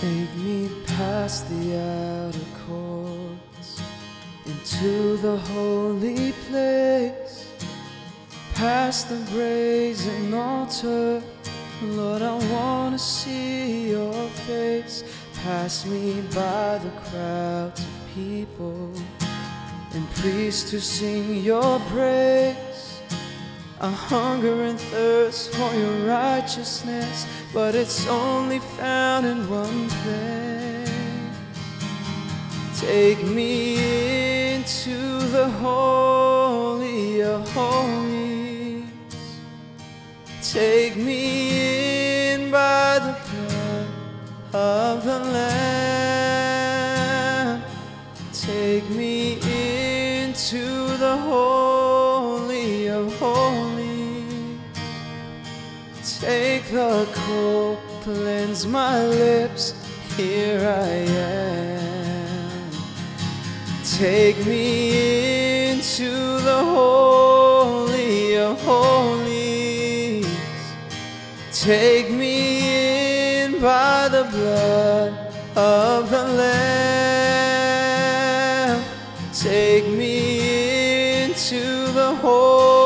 Take me past the outer courts into the holy place, past the brazen altar. Lord, I want to see your face. Pass me by the crowds of people and priests to sing your praise. I hunger and thirst for your righteousness, but it's only found in one place. Take me into the holy of holies. Take me in by the blood of the Lamb. Take me into the holy Take the coal, cleanse my lips. Here I am. Take me into the holy of holies. Take me in by the blood of the Lamb. Take me into the holy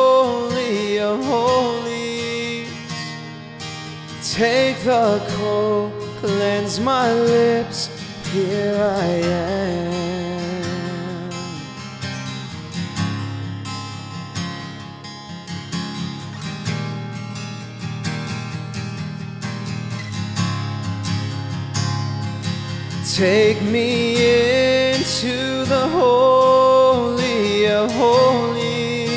Take the coal, cleanse my lips. Here I am. Take me into the holy of holies.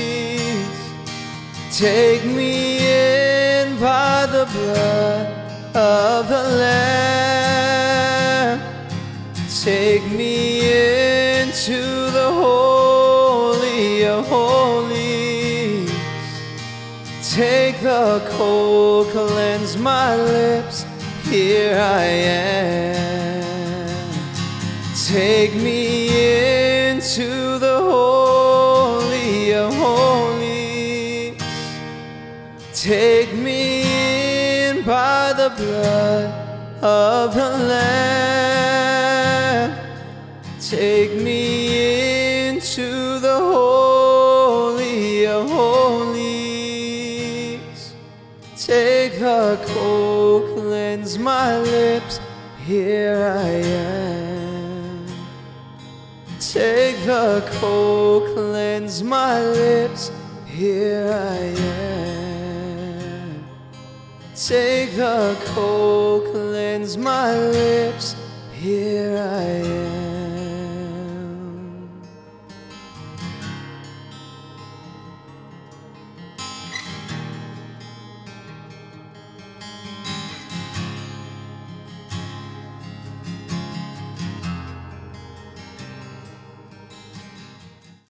Take me blood of the Lamb. Take me into the holy of holies. Take the coal, cleanse my lips. Here I am. Take me into the holy of holies. Take me by the blood of the Lamb. Take me into the holy of holies. Take the coal, cleanse my lips. Here I am. Take the coal, cleanse my lips. Here I am. Take the coal, cleanse my lips. Here I am.